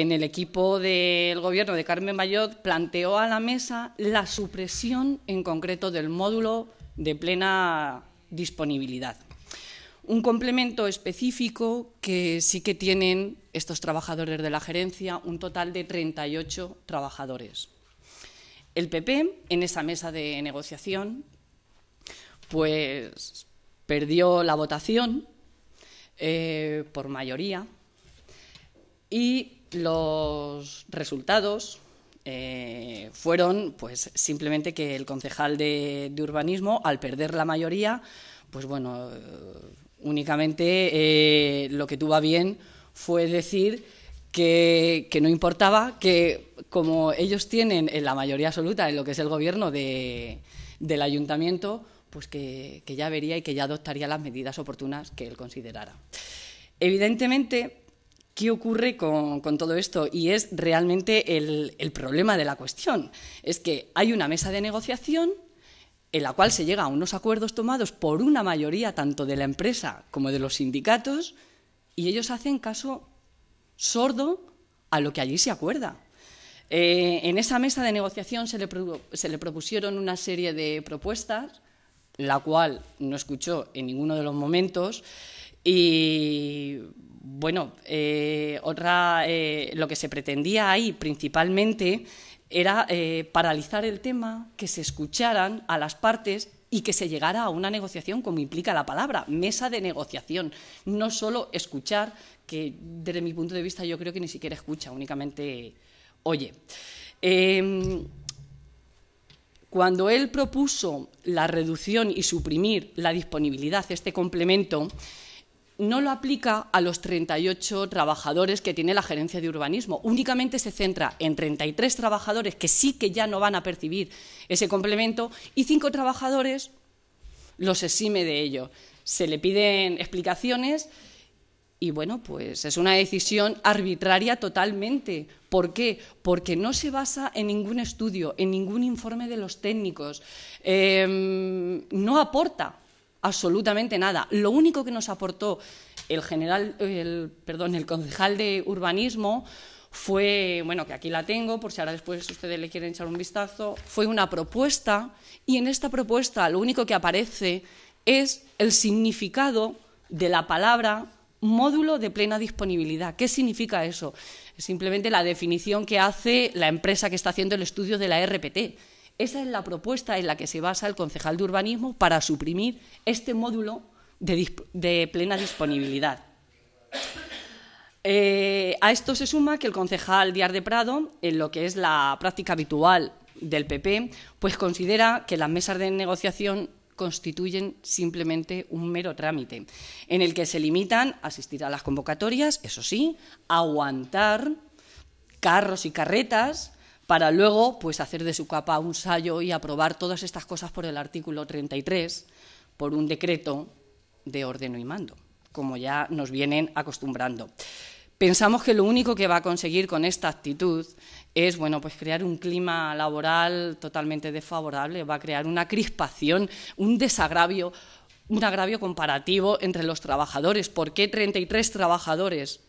en el equipo del gobierno de Carmen Bayot planteó a la mesa la supresión en concreto del módulo de plena disponibilidad. Un complemento específico que sí que tienen estos trabajadores de la gerencia, un total de 38 trabajadores. El PP, en esa mesa de negociación, pues perdió la votación eh, por mayoría y los resultados eh, fueron pues simplemente que el concejal de, urbanismo, al perder la mayoría, pues bueno, eh, únicamente lo que tuvo a bien fue decir que, no importaba, que como ellos tienen la mayoría absoluta en lo que es el gobierno del ayuntamiento, pues que, ya vería y que ya adoptaría las medidas oportunas que él considerara. Evidentemente, ¿qué ocurre con, todo esto? Y es realmente el, problema de la cuestión. Es que hay una mesa de negociación en la cual se llega a unos acuerdos tomados por una mayoría tanto de la empresa como de los sindicatos y ellos hacen caso sordo a lo que allí se acuerda. Eh, en esa mesa de negociación se le, se le, propusieron una serie de propuestas, la cual no escuchó en ninguno de los momentos, y bueno, eh, otra, eh, lo que se pretendía ahí principalmente era paralizar el tema, que se escucharan a las partes y que se llegara a una negociación como implica la palabra, mesa de negociación, no solo escuchar, que desde mi punto de vista yo creo que ni siquiera escucha, únicamente oye. Em, cuando él propuso la reducción y suprimir la disponibilidad, este complemento, no lo aplica a los 38 trabajadores que tiene la gerencia de urbanismo. Únicamente se centra en 33 trabajadores que sí que ya no van a percibir ese complemento y cinco trabajadores los exime de ello. Se le piden explicaciones y bueno, pues es una decisión arbitraria totalmente. ¿Por qué? Porque no se basa en ningún estudio, en ningún informe de los técnicos. Em, no aporta absolutamente nada. Lo único que nos aportó el general, perdón, el concejal de urbanismo fue, bueno, que aquí la tengo, por si ahora después ustedes le quieren echar un vistazo, fue una propuesta y en esta propuesta lo único que aparece es el significado de la palabra módulo de plena disponibilidad. ¿Qué significa eso? Es simplemente la definición que hace la empresa que está haciendo el estudio de la RPT. Esa es la propuesta en la que se basa el concejal de urbanismo para suprimir este módulo de, plena disponibilidad. Eh, a esto se suma que el concejal Diar de Prado, en lo que es la práctica habitual del PP, pues considera que las mesas de negociación constituyen simplemente un mero trámite, en el que se limitan a asistir a las convocatorias, eso sí, aguantar carros y carretas para luego pues, hacer de su capa un sallo y aprobar todas estas cosas por el artículo 33, por un decreto de ordeno y mando, como ya nos vienen acostumbrando. Pensamos que lo único que va a conseguir con esta actitud es bueno, pues crear un clima laboral totalmente desfavorable, va a crear una crispación, un desagravio, un agravio comparativo entre los trabajadores. ¿Por qué 33 trabajadores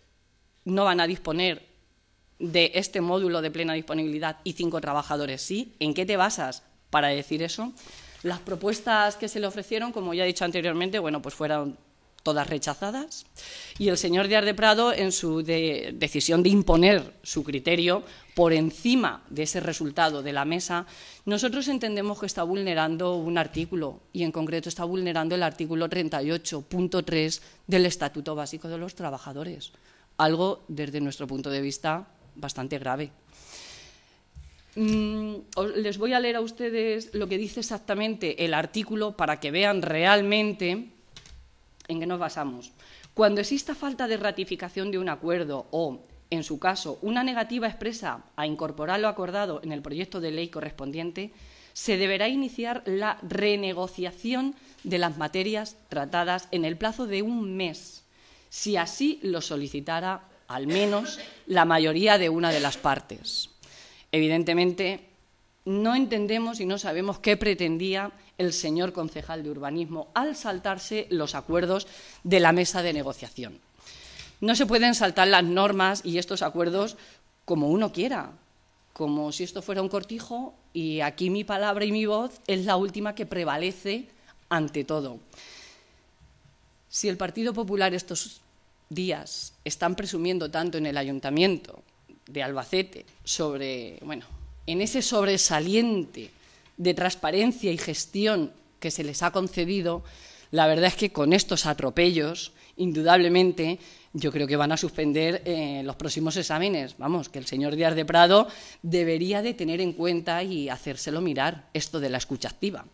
no van a disponer de este módulo de plena disponibilidad y cinco trabajadores sí? ¿En qué te basas para decir eso? Las propuestas que se le ofrecieron, como ya he dicho anteriormente, bueno, pues fueron todas rechazadas, y el señor Díaz de Prado, en su decisión de imponer su criterio por encima de ese resultado de la mesa, nosotros entendemos que está vulnerando un artículo, y en concreto está vulnerando el artículo 38.3 del Estatuto Básico de los Trabajadores, algo desde nuestro punto de vista bastante grave. Mm, les voy a leer a ustedes lo que dice exactamente el artículo para que vean realmente ¿En qué nos basamos? Cuando exista falta de ratificación de un acuerdo o, en su caso, una negativa expresa a incorporar lo acordado en el proyecto de ley correspondiente, se deberá iniciar la renegociación de las materias tratadas en el plazo de un mes, si así lo solicitara al menos la mayoría de una de las partes. Evidentemente, no entendemos y no sabemos qué pretendía el señor concejal de urbanismo al saltarse los acuerdos de la mesa de negociación. No se pueden saltar las normas y estos acuerdos como uno quiera, como si esto fuera un cortijo y aquí mi palabra y mi voz es la última que prevalece ante todo. Si el Partido Popular estos días están presumiendo tanto en el ayuntamiento de Albacete sobre, bueno, en ese sobresaliente de transparencia y gestión que se les ha concedido, la verdad es que con estos atropellos, indudablemente, yo creo que van a suspender eh, los próximos exámenes. Vamos, que el señor Díaz de Prado debería de tener en cuenta y hacérselo mirar esto de la escucha activa.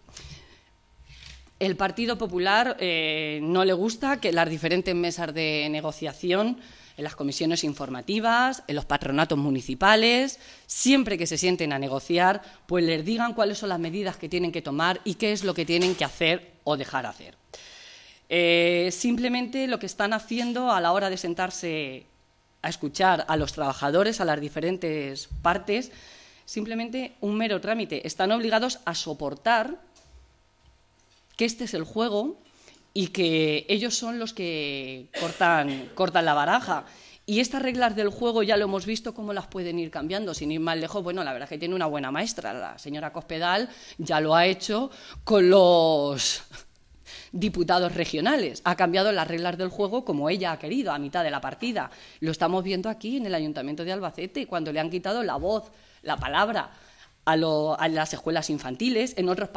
El Partido Popular eh, no le gusta que las diferentes mesas de negociación, en las comisiones informativas, en los patronatos municipales, siempre que se sienten a negociar, pues les digan cuáles son las medidas que tienen que tomar y qué es lo que tienen que hacer o dejar hacer. Eh, simplemente lo que están haciendo a la hora de sentarse a escuchar a los trabajadores, a las diferentes partes, simplemente un mero trámite. Están obligados a soportar que este es el juego y que ellos son los que cortan, la baraja. Y estas reglas del juego ya lo hemos visto cómo las pueden ir cambiando, sin ir más lejos. Bueno, la verdad es que tiene una buena maestra, la señora Cospedal ya lo ha hecho con los diputados regionales. Ha cambiado las reglas del juego como ella ha querido, a mitad de la partida. Lo estamos viendo aquí en el Ayuntamiento de Albacete, cuando le han quitado la voz, la palabra a, las escuelas infantiles, en otros,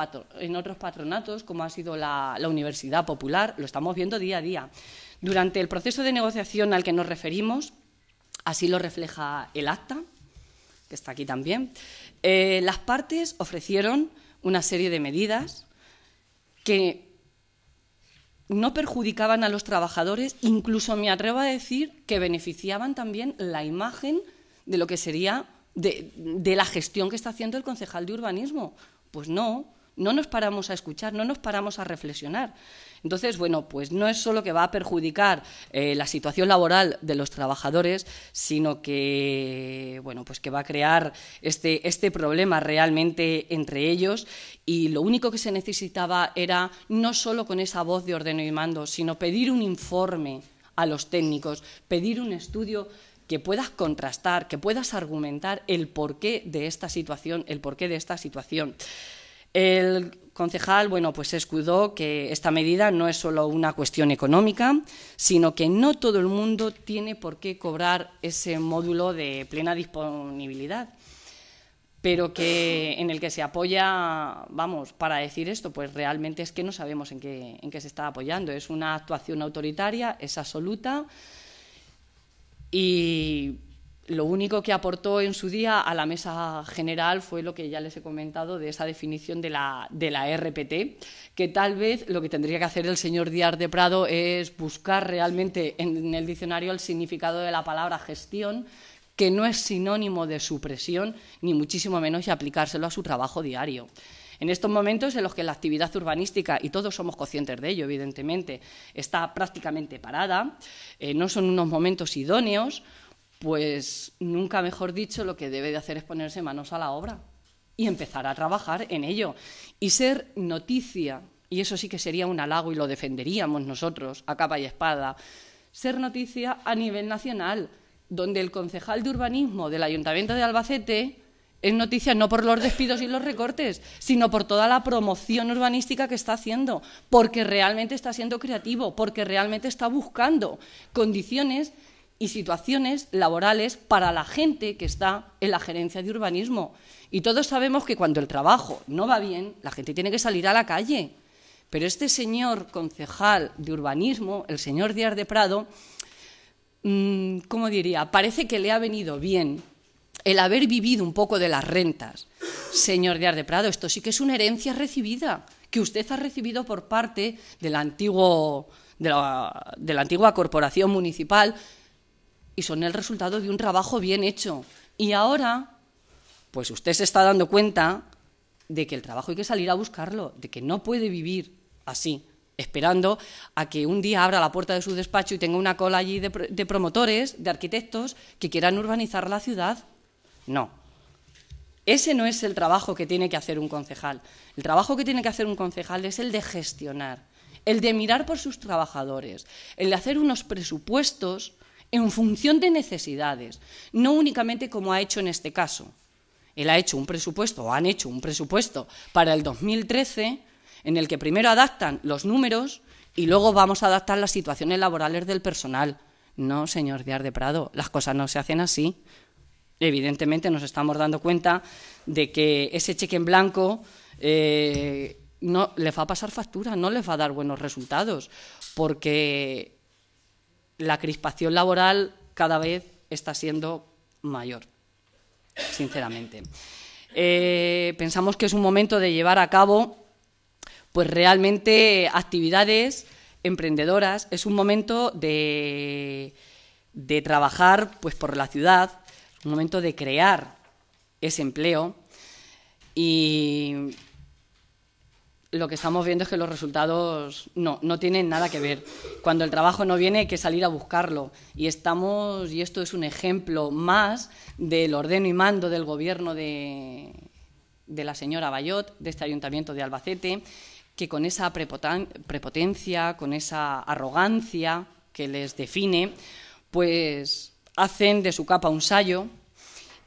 otros patronatos, como ha sido la, Universidad Popular, lo estamos viendo día a día. Durante el proceso de negociación al que nos referimos, así lo refleja el acta, que está aquí también, eh, las partes ofrecieron una serie de medidas que no perjudicaban a los trabajadores, incluso me atrevo a decir que beneficiaban también la imagen de lo que sería de, la gestión que está haciendo el concejal de urbanismo. Pues no, no nos paramos a escuchar, no nos paramos a reflexionar. Entonces, bueno, pues no es solo que va a perjudicar eh, la situación laboral de los trabajadores, sino que, bueno, pues que va a crear este, este problema realmente entre ellos. Y lo único que se necesitaba era no solo con esa voz de ordeno y mando, sino pedir un informe a los técnicos, pedir un estudio que puedas contrastar, que puedas argumentar el porqué de esta situación, el porqué de esta situación. El concejal, bueno, pues escudó que esta medida no es solo una cuestión económica, sino que no todo el mundo tiene por qué cobrar ese módulo de plena disponibilidad pero que en el que se apoya, vamos, para decir esto, pues realmente es que no sabemos en qué, en qué se está apoyando. Es una actuación autoritaria, es absoluta, y lo único que aportó en su día a la mesa general fue lo que ya les he comentado de esa definición de la, de la RPT, que tal vez lo que tendría que hacer el señor Díaz de Prado es buscar realmente en el diccionario el significado de la palabra gestión, que no es sinónimo de supresión, ni muchísimo menos y aplicárselo a su trabajo diario. En estos momentos en los que la actividad urbanística, y todos somos conscientes de ello, evidentemente, está prácticamente parada, eh, no son unos momentos idóneos, pues nunca mejor dicho, lo que debe de hacer es ponerse manos a la obra y empezar a trabajar en ello. Y ser noticia, y eso sí que sería un halago y lo defenderíamos nosotros a capa y espada, ser noticia a nivel nacional, donde el concejal de urbanismo del Ayuntamiento de Albacete es noticia no por los despidos y los recortes, sino por toda la promoción urbanística que está haciendo, porque realmente está siendo creativo, porque realmente está buscando condiciones y situaciones laborales para la gente que está en la gerencia de urbanismo. Y todos sabemos que cuando el trabajo no va bien, la gente tiene que salir a la calle. Pero este señor concejal de urbanismo, el señor Díaz de Prado, mm, ¿cómo diría? Parece que le ha venido bien el haber vivido un poco de las rentas. Señor Díaz de Prado, esto sí que es una herencia recibida, que usted ha recibido por parte de la, de la antigua corporación municipal y son el resultado de un trabajo bien hecho. Y ahora, pues usted se está dando cuenta de que el trabajo hay que salir a buscarlo, de que no puede vivir así, esperando a que un día abra la puerta de su despacho y tenga una cola allí de promotores, de arquitectos, que quieran urbanizar la ciudad. No. Ese no es el trabajo que tiene que hacer un concejal. El trabajo que tiene que hacer un concejal es el de gestionar, el de mirar por sus trabajadores, el de hacer unos presupuestos en función de necesidades, no únicamente como ha hecho en este caso. Él ha hecho un presupuesto, o han hecho un presupuesto para el 2013, en el que primero adaptan los números y luego vamos a adaptar las situaciones laborales del personal. No, señor Díaz de Prado, las cosas no se hacen así. Evidentemente nos estamos dando cuenta de que ese cheque en blanco eh, no le va a pasar factura, no le va a dar buenos resultados, porque la crispación laboral cada vez está siendo mayor, sinceramente. Eh, pensamos que es un momento de llevar a cabo, pues realmente actividades emprendedoras. Es un momento de, de trabajar, pues por la ciudad, un momento de crear ese empleo y lo que estamos viendo es que los resultados no, no tienen nada que ver. Cuando el trabajo no viene hay que salir a buscarlo. Y estamos, y esto es un ejemplo más del ordeno y mando del gobierno de, de la señora Bayot, de este ayuntamiento de Albacete, que con esa prepotencia, con esa arrogancia que les define, pues hacen de su capa un sayo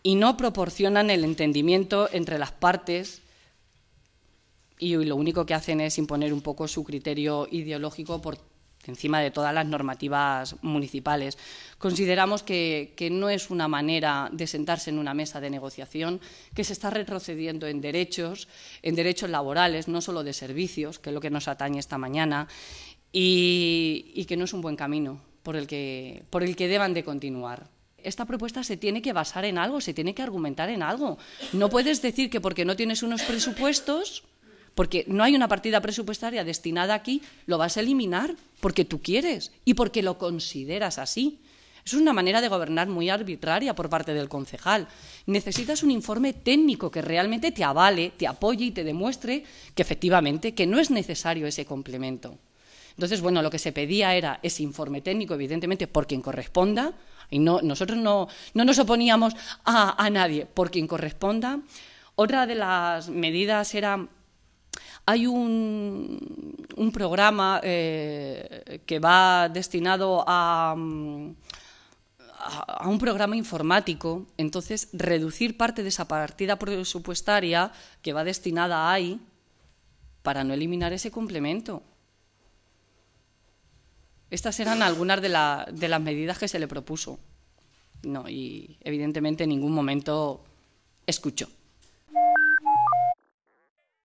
y no proporcionan el entendimiento entre las partes y lo único que hacen es imponer un poco su criterio ideológico por encima de todas las normativas municipales. Consideramos que, no es una manera de sentarse en una mesa de negociación, que se está retrocediendo en derechos, en derechos laborales, no solo de servicios, que es lo que nos atañe esta mañana, y, y que no es un buen camino por el que, por el que deban de continuar esta propuesta se tiene que basar en algo, se tiene que argumentar en algo. No puedes decir que porque no tienes unos presupuestos porque no hay una partida presupuestaria destinada aquí, lo vas a eliminar porque tú quieres y porque lo consideras así. Es una manera de gobernar muy arbitraria por parte del concejal. Necesitas un informe técnico que realmente te avale, te apoye y te demuestre que efectivamente que no es necesario ese complemento. Entonces, bueno, lo que se pedía era ese informe técnico, evidentemente, por quien corresponda, y no, nosotros no, no nos oponíamos a, a nadie, por quien corresponda. Otra de las medidas era hay un, programa eh, que va destinado a, a un programa informático, entonces reducir parte de esa partida presupuestaria que va destinada ahí para no eliminar ese complemento. Estas eran algunas de, de, las medidas que se le propuso. No, y evidentemente en ningún momento escuchó.